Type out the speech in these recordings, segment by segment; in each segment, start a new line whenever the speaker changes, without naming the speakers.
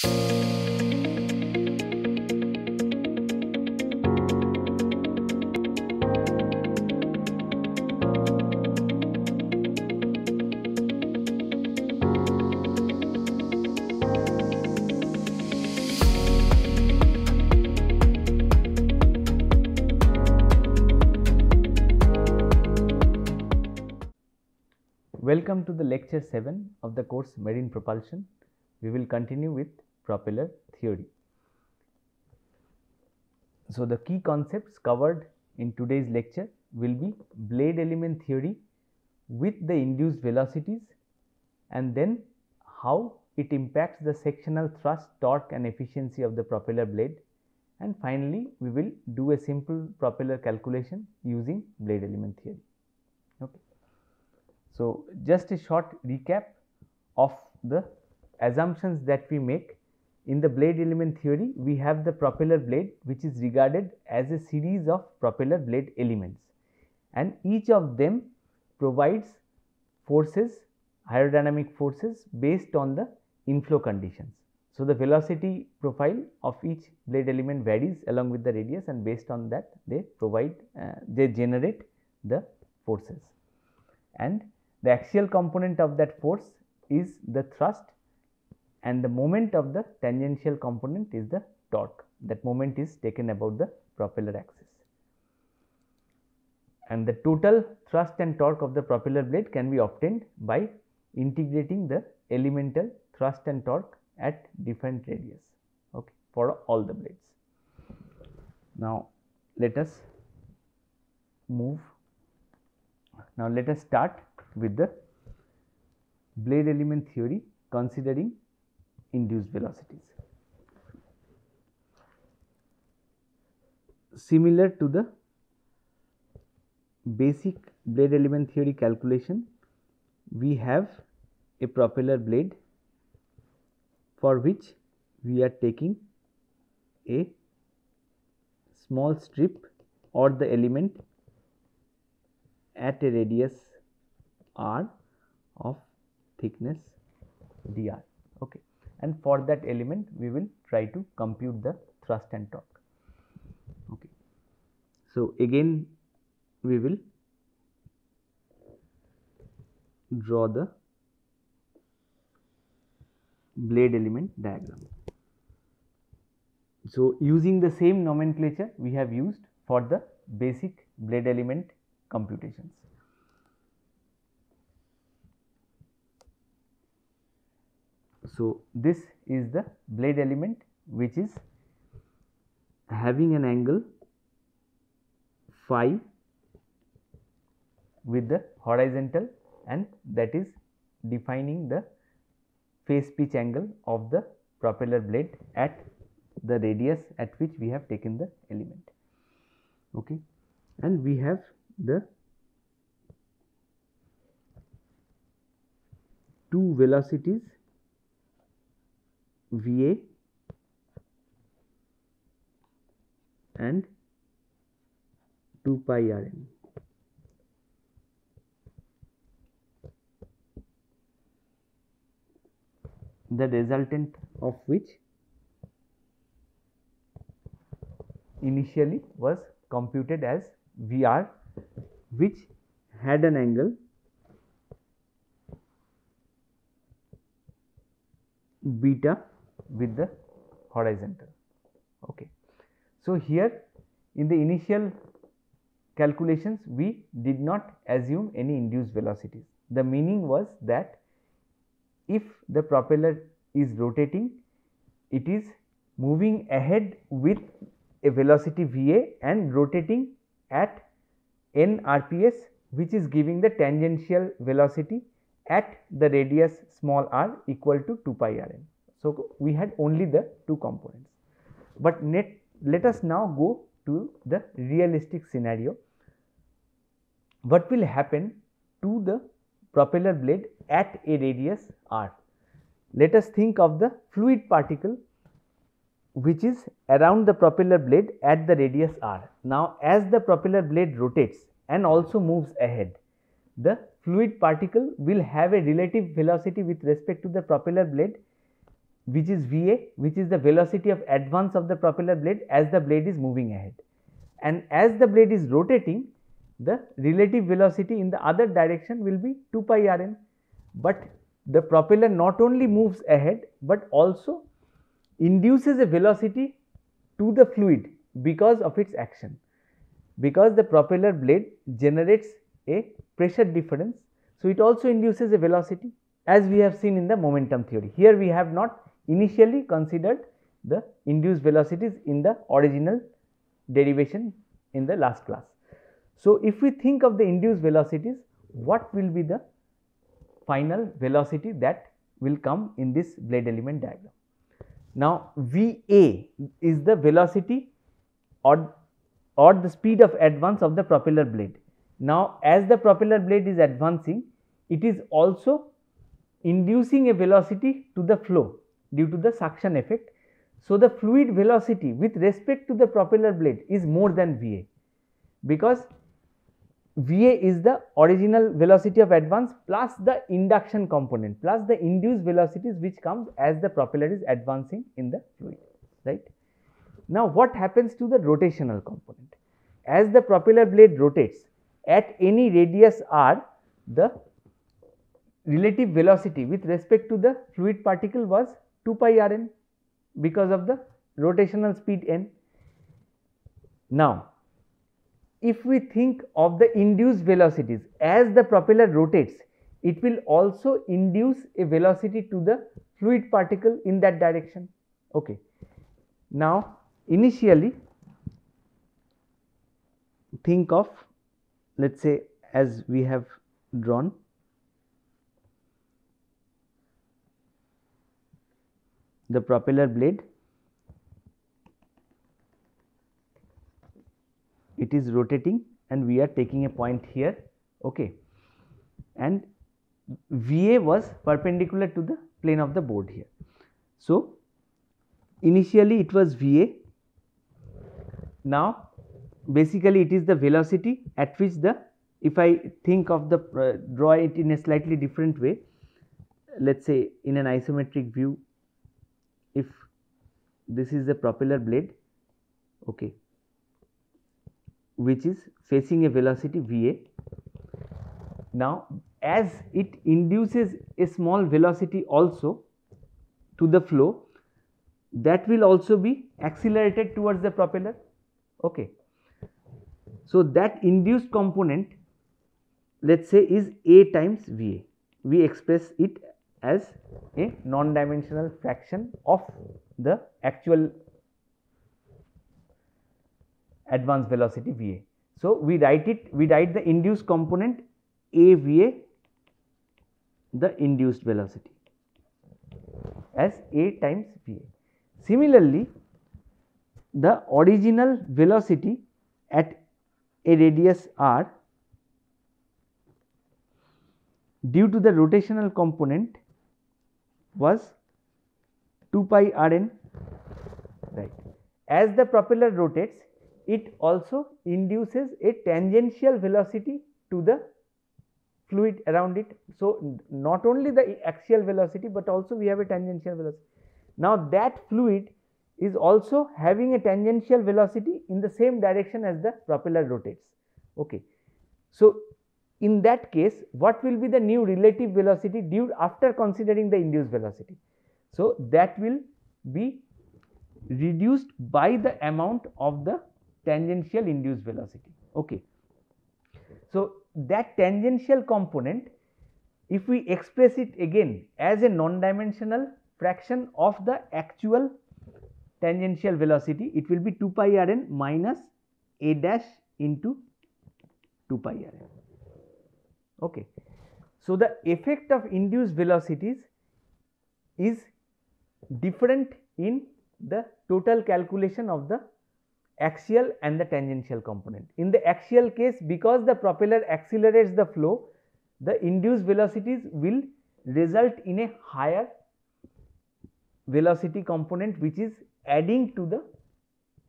Welcome to the lecture 7 of the course Marine Propulsion. We will continue with propeller theory. So, the key concepts covered in today's lecture will be blade element theory with the induced velocities and then how it impacts the sectional thrust, torque and efficiency of the propeller blade and finally, we will do a simple propeller calculation using blade element theory. Okay. So, just a short recap of the assumptions that we make in the blade element theory we have the propeller blade which is regarded as a series of propeller blade elements and each of them provides forces aerodynamic forces based on the inflow conditions. So, the velocity profile of each blade element varies along with the radius and based on that they provide uh, they generate the forces and the axial component of that force is the thrust and the moment of the tangential component is the torque that moment is taken about the propeller axis. And the total thrust and torque of the propeller blade can be obtained by integrating the elemental thrust and torque at different radius okay, for all the blades. Now, let us move. Now, let us start with the blade element theory considering induced velocities. Similar to the basic blade element theory calculation, we have a propeller blade for which we are taking a small strip or the element at a radius r of thickness dr okay and for that element we will try to compute the thrust and torque. Okay. So again we will draw the blade element diagram. So using the same nomenclature we have used for the basic blade element computations So, this is the blade element which is having an angle phi with the horizontal and that is defining the face pitch angle of the propeller blade at the radius at which we have taken the element. Okay. And we have the two velocities VA and 2 pi Rn. The resultant of which initially was computed as VR which had an angle beta with the horizontal. Okay. So, here in the initial calculations we did not assume any induced velocities. The meaning was that if the propeller is rotating it is moving ahead with a velocity Va and rotating at n rps which is giving the tangential velocity at the radius small r equal to 2 pi r n. So, we had only the two components, but net, let us now go to the realistic scenario. What will happen to the propeller blade at a radius r? Let us think of the fluid particle which is around the propeller blade at the radius r. Now, as the propeller blade rotates and also moves ahead, the fluid particle will have a relative velocity with respect to the propeller blade which is Va which is the velocity of advance of the propeller blade as the blade is moving ahead and as the blade is rotating the relative velocity in the other direction will be 2 pi rn but the propeller not only moves ahead but also induces a velocity to the fluid because of its action because the propeller blade generates a pressure difference. So, it also induces a velocity as we have seen in the momentum theory. Here we have not initially considered the induced velocities in the original derivation in the last class. So, if we think of the induced velocities, what will be the final velocity that will come in this blade element diagram. Now, Va is the velocity or, or the speed of advance of the propeller blade. Now, as the propeller blade is advancing, it is also inducing a velocity to the flow due to the suction effect. So, the fluid velocity with respect to the propeller blade is more than Va because Va is the original velocity of advance plus the induction component plus the induced velocities which comes as the propeller is advancing in the fluid, right. Now, what happens to the rotational component? As the propeller blade rotates at any radius r, the relative velocity with respect to the fluid particle was 2 pi r n because of the rotational speed n. Now, if we think of the induced velocities as the propeller rotates it will also induce a velocity to the fluid particle in that direction okay now initially think of let us say as we have drawn the propeller blade. It is rotating and we are taking a point here okay? And VA was perpendicular to the plane of the board here. So, initially it was VA now basically it is the velocity at which the if I think of the uh, draw it in a slightly different way let us say in an isometric view if this is the propeller blade okay which is facing a velocity Va. Now, as it induces a small velocity also to the flow that will also be accelerated towards the propeller. Okay. So, that induced component let us say is A times Va. We express it as a non-dimensional fraction of the actual advanced velocity Va. So, we write it we write the induced component AVA the induced velocity as A times Va. Similarly, the original velocity at a radius r due to the rotational component was 2 pi r n right. As the propeller rotates it also induces a tangential velocity to the fluid around it. So, not only the axial velocity, but also we have a tangential velocity. Now, that fluid is also having a tangential velocity in the same direction as the propeller rotates. Okay. So, in that case what will be the new relative velocity due after considering the induced velocity. So, that will be reduced by the amount of the tangential induced velocity. Okay. So, that tangential component if we express it again as a non-dimensional fraction of the actual tangential velocity it will be 2 pi r n minus a dash into 2 pi r n. Okay. So, the effect of induced velocities is different in the total calculation of the axial and the tangential component. In the axial case because the propeller accelerates the flow the induced velocities will result in a higher velocity component which is adding to the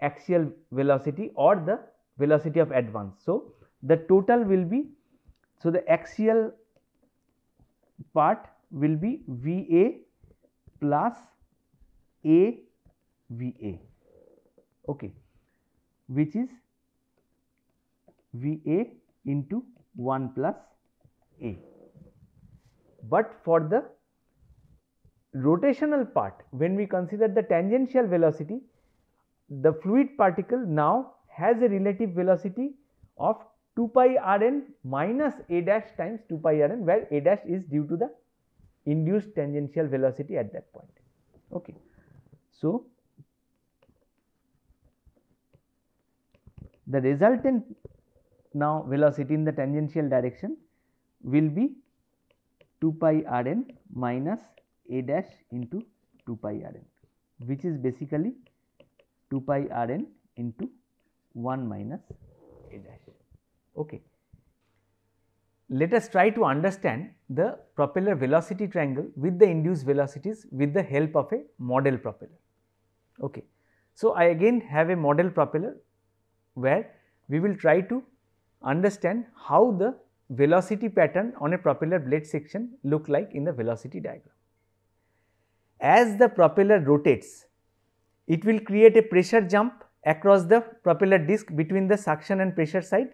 axial velocity or the velocity of advance. So, the total will be so the axial part will be V A plus A V A okay, which is V A into 1 plus A. But for the rotational part when we consider the tangential velocity the fluid particle now has a relative velocity of 2 pi r n minus a dash times 2 pi r n where a dash is due to the induced tangential velocity at that point. Okay. So, the resultant now velocity in the tangential direction will be 2 pi r n minus a dash into 2 pi r n which is basically 2 pi r n into 1 minus a dash. Okay. Let us try to understand the propeller velocity triangle with the induced velocities with the help of a model propeller. Okay. So, I again have a model propeller where we will try to understand how the velocity pattern on a propeller blade section look like in the velocity diagram. As the propeller rotates, it will create a pressure jump across the propeller disc between the suction and pressure side.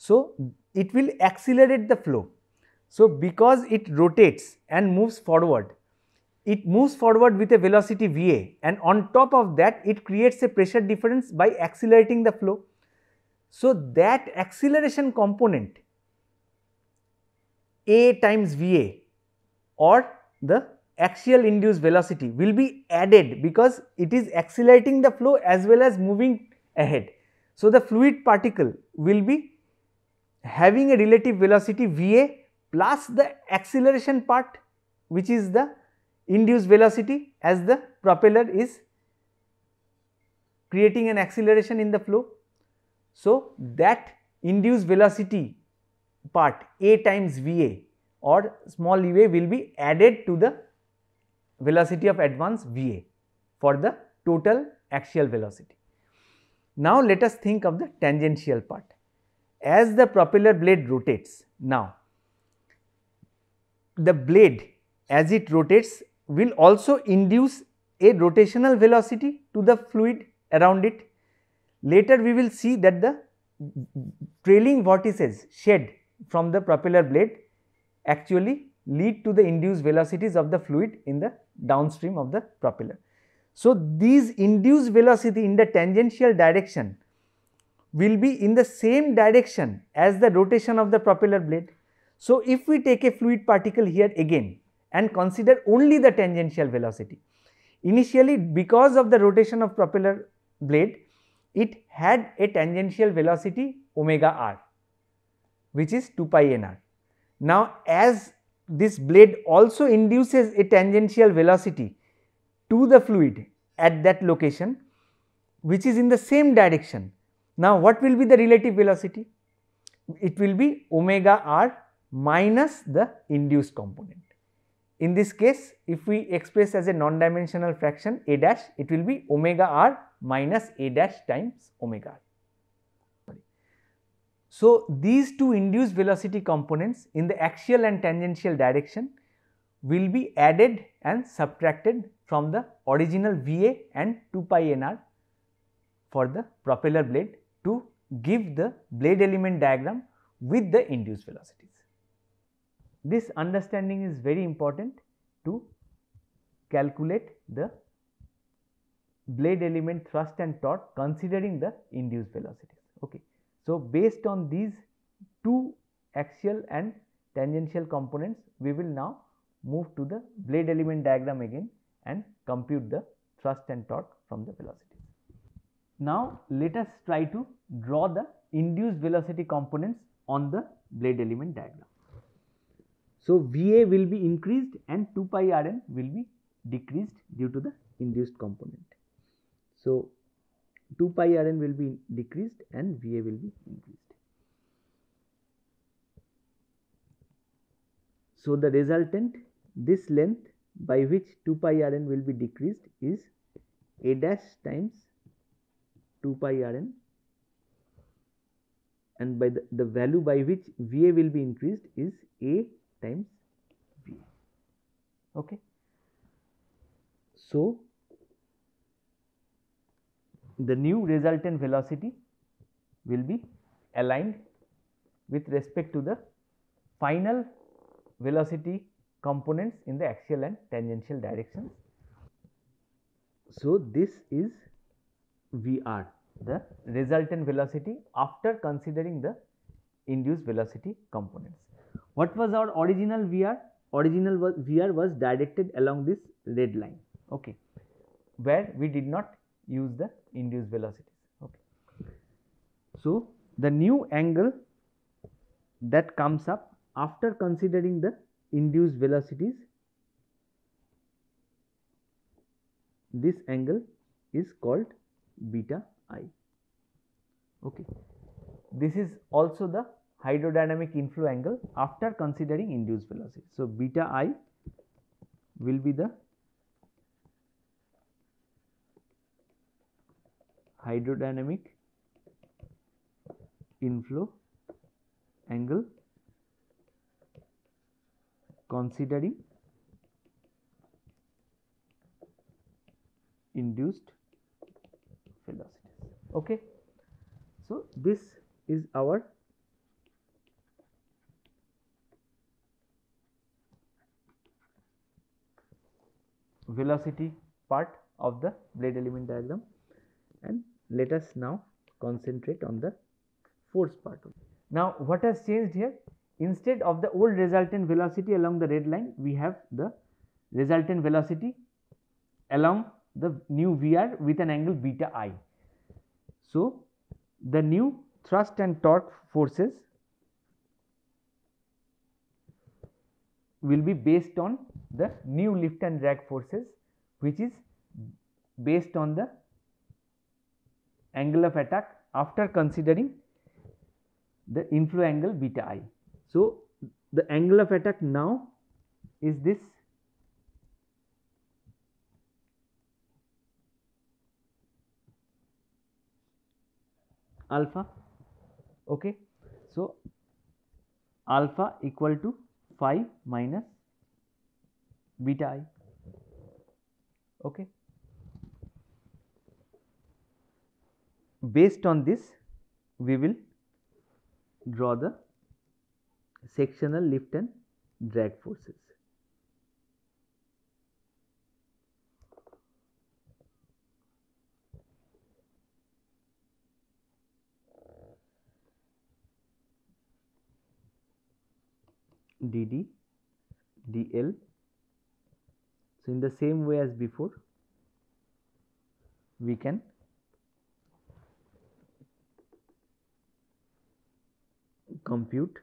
So, it will accelerate the flow. So, because it rotates and moves forward, it moves forward with a velocity Va and on top of that it creates a pressure difference by accelerating the flow. So, that acceleration component A times Va or the axial induced velocity will be added because it is accelerating the flow as well as moving ahead. So, the fluid particle will be having a relative velocity Va plus the acceleration part which is the induced velocity as the propeller is creating an acceleration in the flow. So, that induced velocity part A times Va or small ua will be added to the velocity of advance Va for the total axial velocity. Now, let us think of the tangential part. As the propeller blade rotates now, the blade as it rotates will also induce a rotational velocity to the fluid around it. Later we will see that the trailing vortices shed from the propeller blade actually lead to the induced velocities of the fluid in the downstream of the propeller. So, these induced velocity in the tangential direction will be in the same direction as the rotation of the propeller blade. So, if we take a fluid particle here again and consider only the tangential velocity, initially because of the rotation of propeller blade, it had a tangential velocity omega r which is 2 pi n r. Now, as this blade also induces a tangential velocity to the fluid at that location which is in the same direction. Now, what will be the relative velocity? It will be omega r minus the induced component. In this case, if we express as a non-dimensional fraction a dash, it will be omega r minus a dash times omega r. So, these two induced velocity components in the axial and tangential direction will be added and subtracted from the original Va and 2 pi nr for the propeller blade to give the blade element diagram with the induced velocities. This understanding is very important to calculate the blade element thrust and torque considering the induced velocities. Okay. So, based on these two axial and tangential components, we will now move to the blade element diagram again and compute the thrust and torque from the velocities. Now, let us try to draw the induced velocity components on the blade element diagram. So, Va will be increased and 2 pi Rn will be decreased due to the induced component. So, 2 pi Rn will be decreased and Va will be increased. So, the resultant this length by which 2 pi Rn will be decreased is A dash times 2 pi Rn and by the, the value by which Va will be increased is A times Va. Okay. So, the new resultant velocity will be aligned with respect to the final velocity components in the axial and tangential directions. So, this is VR the resultant velocity after considering the induced velocity components. What was our original VR? Original VR was directed along this red line, okay, where we did not use the induced velocities. Okay. So, the new angle that comes up after considering the induced velocities, this angle is called beta i. Okay. This is also the hydrodynamic inflow angle after considering induced velocity. So, beta i will be the hydrodynamic inflow angle considering induced velocities. Okay. So, this is our velocity part of the blade element diagram and let us now concentrate on the force part. Now, what has changed here? Instead of the old resultant velocity along the red line, we have the resultant velocity along the new VR with an angle beta i. So, the new thrust and torque forces will be based on the new lift and drag forces which is based on the angle of attack after considering the inflow angle beta i. So, the angle of attack now is this alpha okay so alpha equal to phi minus beta i okay based on this we will draw the sectional lift and drag forces dd dl. So, in the same way as before we can compute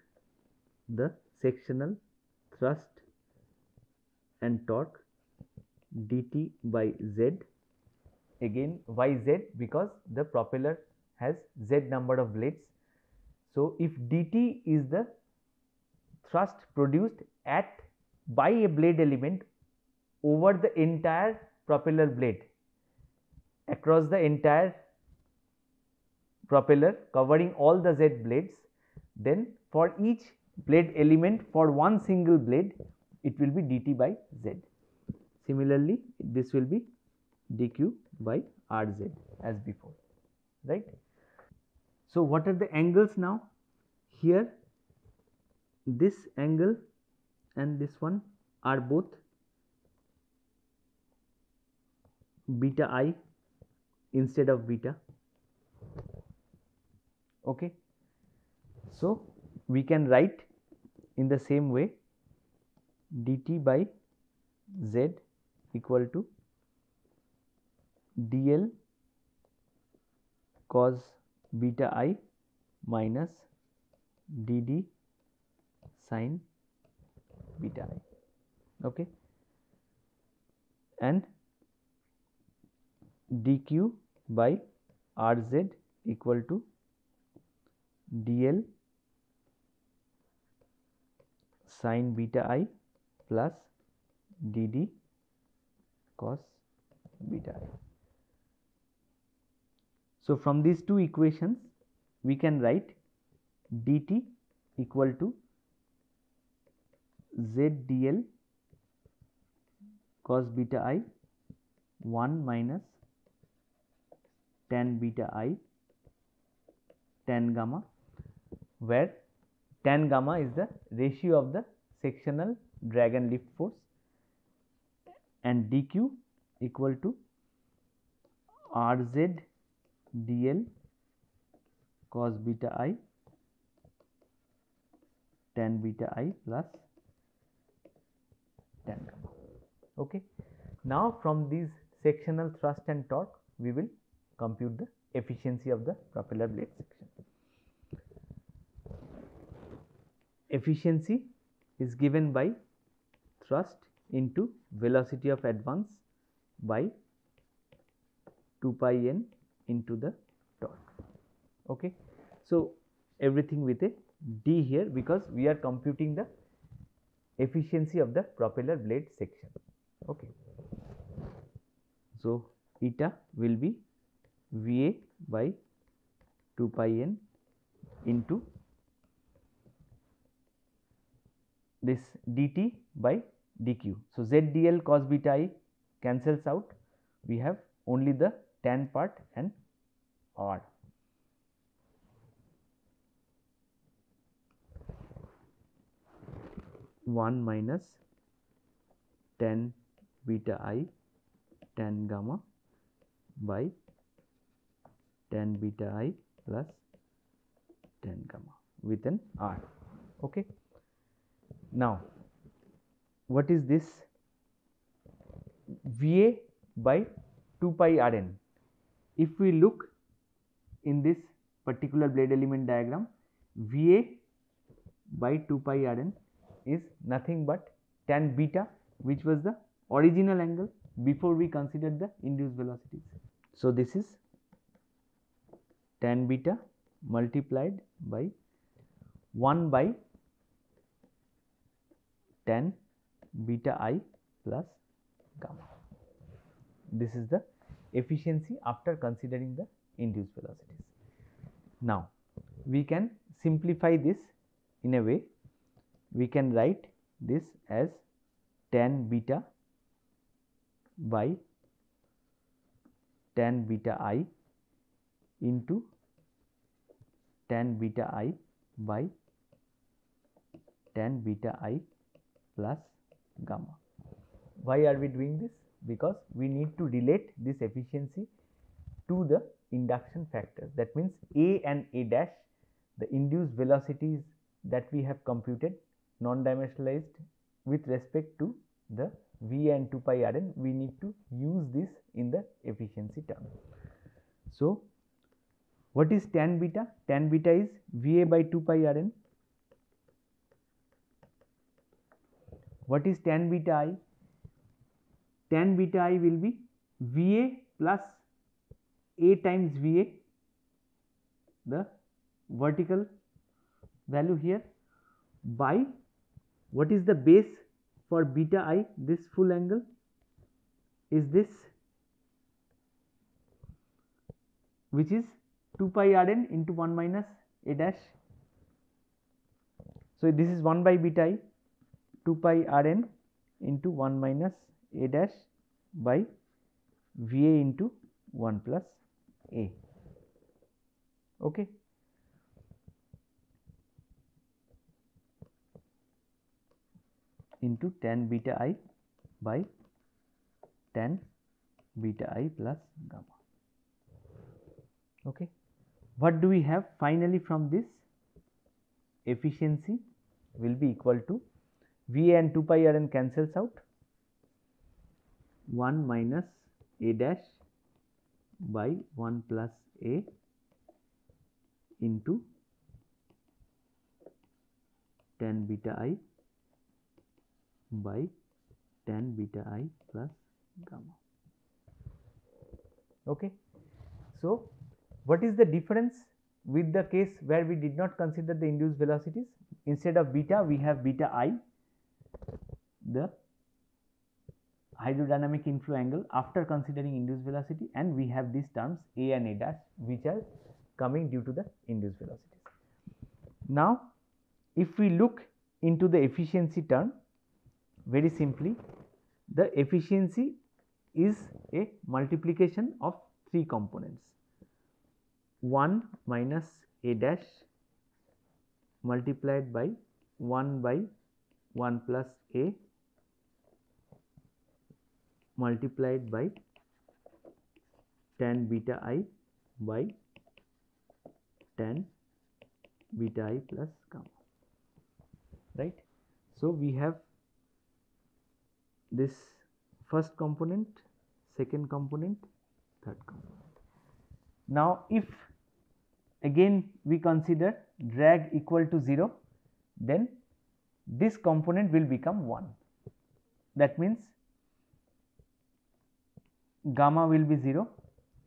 the sectional thrust and torque dt by z again why z because the propeller has z number of blades. So, if dt is the thrust produced at by a blade element over the entire propeller blade across the entire propeller covering all the Z blades then for each blade element for one single blade it will be dt by z. Similarly, this will be dq by rz as before right. So, what are the angles now? Here this angle and this one are both beta i instead of beta. Okay. So we can write in the same way dt by z equal to dl cos beta i minus dd sin beta i okay and dq by rz equal to dl sin beta i plus dd cos beta i. So, from these two equations we can write dt equal to z dl cos beta i 1 minus tan beta i tan gamma where tan gamma is the ratio of the sectional drag and lift force and dq equal to rz dl cos beta i tan beta i plus Okay. Now, from these sectional thrust and torque, we will compute the efficiency of the propeller blade section. Efficiency is given by thrust into velocity of advance by 2 pi n into the torque. Okay. So, everything with a d here because we are computing the efficiency of the propeller blade section. Okay. So, eta will be V a by 2 pi n into this dt by dq. So, z dl cos beta i cancels out we have only the tan part and r. One minus tan beta i tan gamma by tan beta i plus tan gamma with an r. Okay. Now, what is this Va by 2 pi Rn. If we look in this particular blade element diagram, Va by 2 pi Rn is nothing but tan beta which was the original angle before we considered the induced velocities. So, this is tan beta multiplied by 1 by tan beta i plus gamma. This is the efficiency after considering the induced velocities. Now, we can simplify this in a way we can write this as tan beta by tan beta i into tan beta i by tan beta i plus gamma. Why are we doing this? Because we need to relate this efficiency to the induction factor that means A and A dash the induced velocities that we have computed non dimensionalized with respect to the V and 2 pi Rn we need to use this in the efficiency term. So, what is tan beta? Tan beta is Va by 2 pi Rn What is tan beta i? Tan beta i will be Va plus A times Va, the vertical value here by what is the base for beta i this full angle is this which is 2 pi r n into 1 minus a dash. So, this is 1 by beta i 2 pi r n into 1 minus a dash by V a into 1 plus a. Okay. Into tan beta i by tan beta i plus gamma. Okay. What do we have finally from this? Efficiency will be equal to V and 2 pi r n cancels out 1 minus a dash by 1 plus a into tan beta i by tan beta i plus gamma. Okay. So, what is the difference with the case where we did not consider the induced velocities? Instead of beta, we have beta i the hydrodynamic inflow angle after considering induced velocity and we have these terms A and A dash which are coming due to the induced velocities. Now, if we look into the efficiency term very simply the efficiency is a multiplication of three components. 1 minus a dash multiplied by 1 by 1 plus a multiplied by tan beta i by tan beta i plus gamma right. So, we have this first component, second component, third component. Now, if again we consider drag equal to 0, then this component will become 1. That means gamma will be 0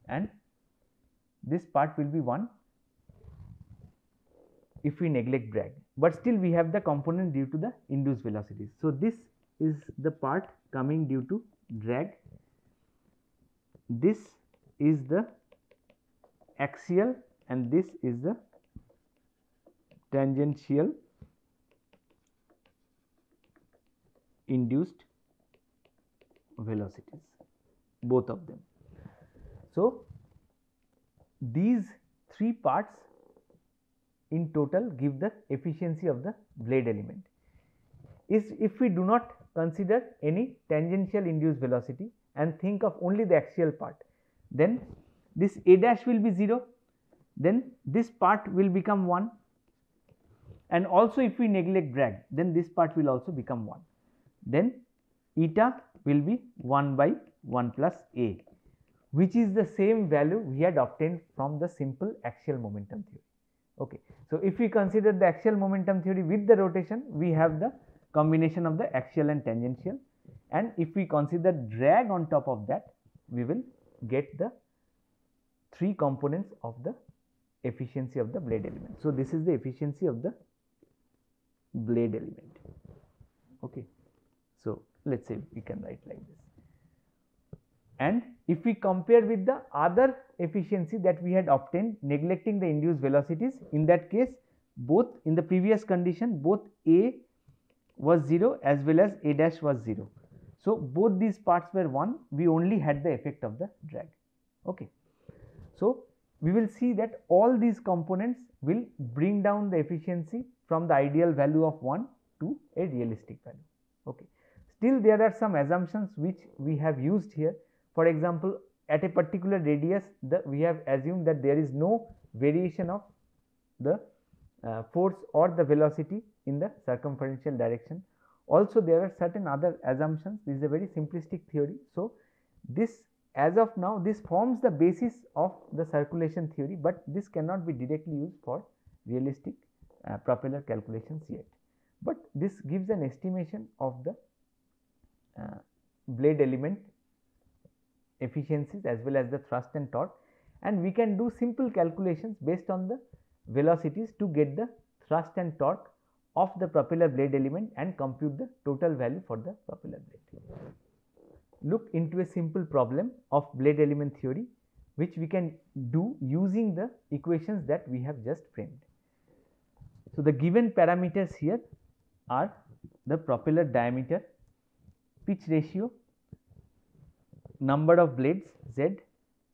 and this part will be 1 if we neglect drag, but still we have the component due to the induced velocities. So, this is the part coming due to drag, this is the axial and this is the tangential induced velocities both of them. So, these three parts in total give the efficiency of the blade element. Is if we do not consider any tangential induced velocity and think of only the axial part, then this a dash will be 0, then this part will become 1 and also if we neglect drag then this part will also become 1. Then eta will be 1 by 1 plus a which is the same value we had obtained from the simple axial momentum theory. Okay. So, if we consider the axial momentum theory with the rotation, we have the combination of the axial and tangential and if we consider drag on top of that, we will get the three components of the efficiency of the blade element. So, this is the efficiency of the blade element. Okay. So, let us say we can write like this. And if we compare with the other efficiency that we had obtained neglecting the induced velocities, in that case both in the previous condition both A was 0 as well as A dash was 0. So, both these parts were 1, we only had the effect of the drag. Okay. So, we will see that all these components will bring down the efficiency from the ideal value of 1 to a realistic value. Okay. Still there are some assumptions which we have used here for example, at a particular radius the, we have assumed that there is no variation of the uh, force or the velocity in the circumferential direction. Also there are certain other assumptions this is a very simplistic theory. So, this as of now this forms the basis of the circulation theory, but this cannot be directly used for realistic uh, propeller calculations yet. But this gives an estimation of the uh, blade element efficiencies as well as the thrust and torque and we can do simple calculations based on the velocities to get the thrust and torque of the propeller blade element and compute the total value for the propeller blade. Look into a simple problem of blade element theory which we can do using the equations that we have just framed. So, the given parameters here are the propeller diameter, pitch ratio number of blades Z,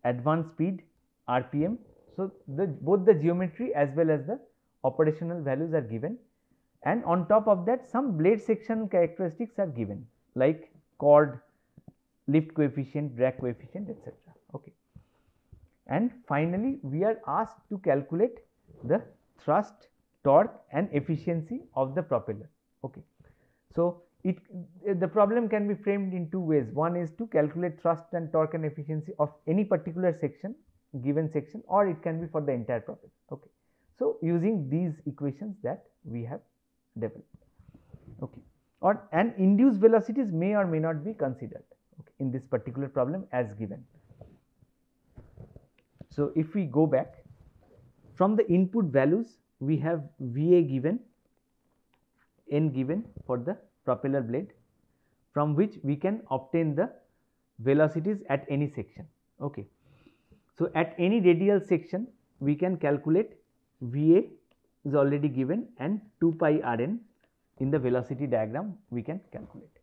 advance speed RPM. So, the both the geometry as well as the operational values are given and on top of that some blade section characteristics are given like chord, lift coefficient, drag coefficient etc. Okay. And finally, we are asked to calculate the thrust, torque and efficiency of the propeller. Okay. So, it the problem can be framed in two ways one is to calculate thrust and torque and efficiency of any particular section given section or it can be for the entire propeller okay so using these equations that we have developed okay or and induced velocities may or may not be considered okay, in this particular problem as given so if we go back from the input values we have va given n given for the propeller blade from which we can obtain the velocities at any section. Okay. So, at any radial section we can calculate Va is already given and 2 pi Rn in the velocity diagram we can calculate.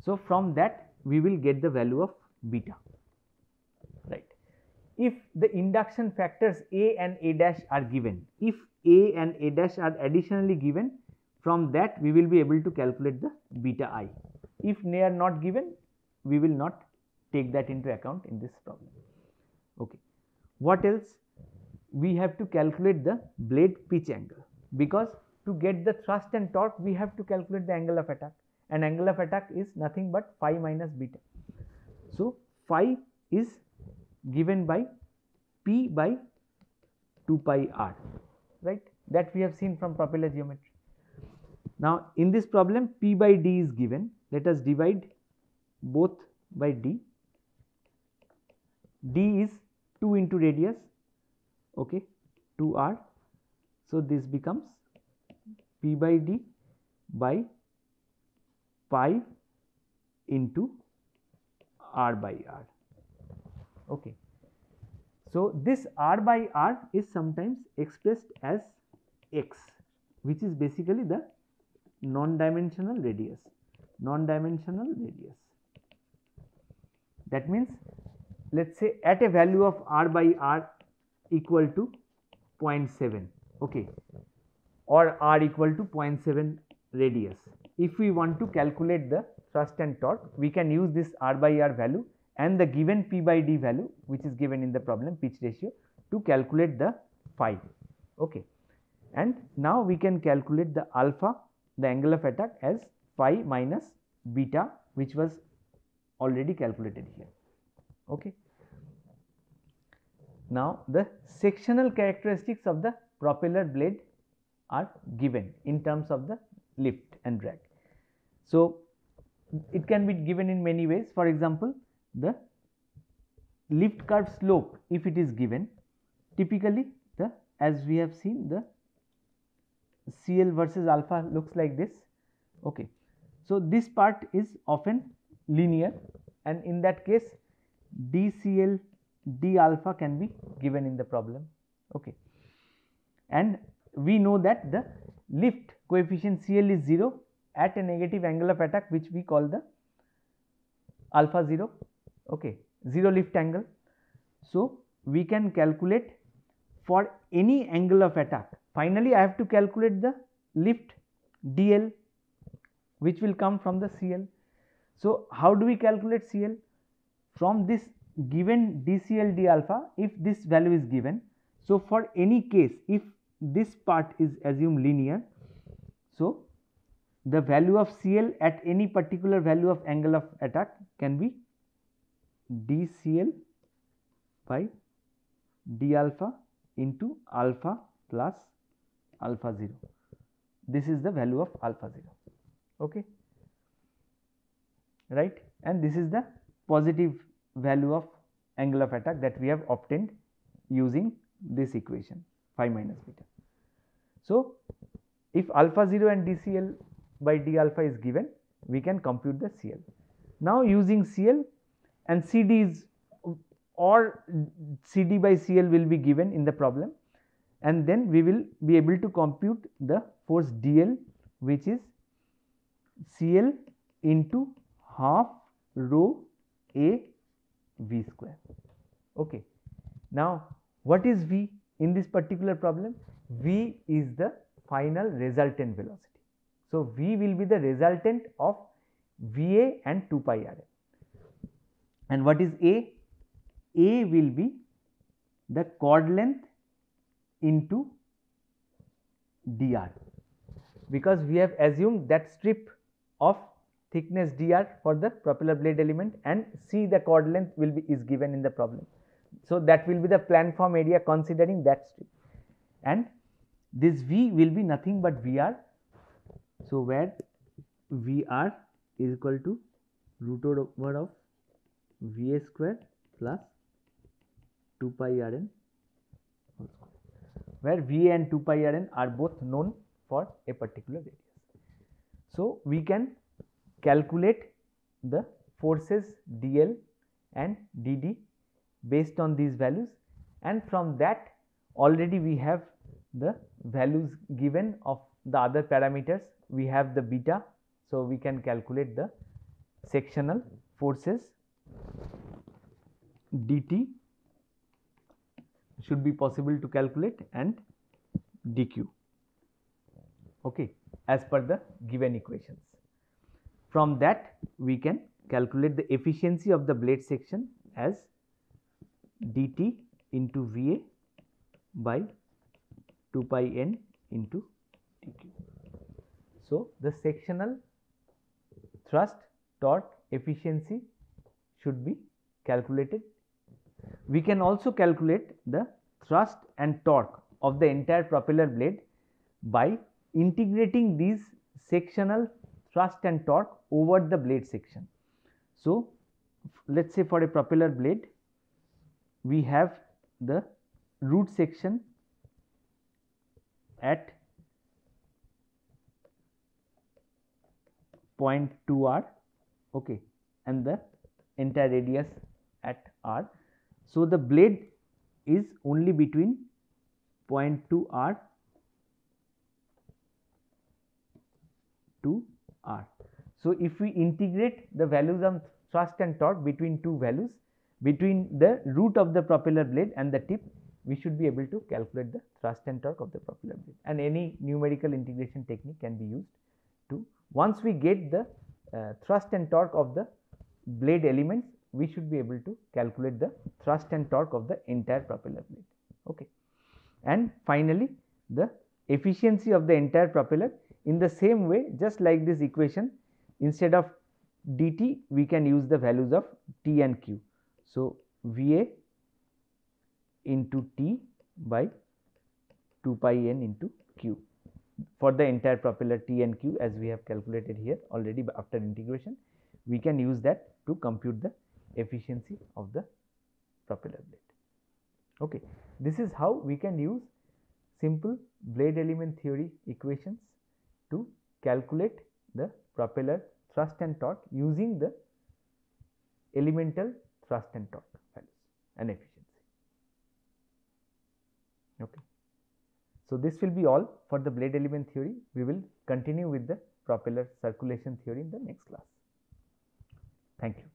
So, from that we will get the value of beta right. if the induction factors A and A dash are given. If A and A dash are additionally given from that we will be able to calculate the beta i. If they are not given we will not take that into account in this problem. Okay. What else? We have to calculate the blade pitch angle. Because to get the thrust and torque we have to calculate the angle of attack. And angle of attack is nothing but phi minus beta. So, phi is given by p by 2 pi r. Right? That we have seen from propeller geometry. Now, in this problem p by d is given. Let us divide both by d. D is 2 into radius okay 2 r. So this becomes p by d by pi into r by r. Okay. So this r by r is sometimes expressed as x which is basically the non dimensional radius non dimensional radius. That means let us say at a value of r by r equal to 0.7 okay or r equal to 0.7 radius. If we want to calculate the thrust and torque we can use this r by r value and the given p by d value which is given in the problem pitch ratio to calculate the phi okay. And now we can calculate the alpha the angle of attack as phi minus beta which was already calculated here okay. Now, the sectional characteristics of the propeller blade are given in terms of the lift and drag. So, it can be given in many ways for example, the lift curve slope if it is given typically the as we have seen the CL versus alpha looks like this. Okay. So, this part is often linear and in that case DCL d alpha can be given in the problem. Okay. And we know that the lift coefficient cl is 0 at a negative angle of attack which we call the alpha 0 okay. 0 lift angle. So we can calculate for any angle of attack. Finally i have to calculate the lift dl which will come from the cl so how do we calculate cl from this given dCl d alpha if this value is given. So, for any case if this part is assumed linear. So, the value of Cl at any particular value of angle of attack can be dCl by d alpha into alpha plus alpha 0. This is the value of alpha 0 okay right and this is the positive value of angle of attack that we have obtained using this equation phi minus beta. So, if alpha 0 and dCl by d alpha is given we can compute the CL. Now, using CL and CD is or CD by CL will be given in the problem and then we will be able to compute the force DL which is CL into half rho A v square. Okay. Now, what is v in this particular problem? v is the final resultant velocity. So, v will be the resultant of va and 2 pi r. And what is a? a will be the chord length into dr because we have assumed that strip of thickness dr for the propeller blade element and c the chord length will be is given in the problem. So, that will be the planform area considering that strip and this V will be nothing but VR. So, where VR is equal to root over of VA square plus 2 pi Rn where Va and 2 pi Rn are both known for a particular radius. So, we can calculate the forces dl and dd based on these values and from that already we have the values given of the other parameters we have the beta. So, we can calculate the sectional forces dt should be possible to calculate and dq okay as per the given equations. From that we can calculate the efficiency of the blade section as dt into Va by 2 pi n into dq. So, the sectional thrust torque efficiency should be calculated. We can also calculate the thrust and torque of the entire propeller blade by integrating these sectional thrust and torque over the blade section. So, let us say for a propeller blade we have the root section at 0.2 r okay and the entire radius at r. So, the blade is only between 0.2 r to r. So, if we integrate the values of thrust and torque between two values between the root of the propeller blade and the tip we should be able to calculate the thrust and torque of the propeller blade. And any numerical integration technique can be used to once we get the uh, thrust and torque of the blade elements we should be able to calculate the thrust and torque of the entire propeller blade. Okay. And finally the efficiency of the entire propeller in the same way just like this equation instead of dt we can use the values of t and q so va into t by 2 pi n into q for the entire propeller t and q as we have calculated here already after integration we can use that to compute the efficiency of the propeller blade. Okay. This is how we can use simple blade element theory equations to calculate the propeller thrust and torque using the elemental thrust and torque values and efficiency. Okay. So, this will be all for the blade element theory. We will continue with the propeller circulation theory in the next class. Thank you.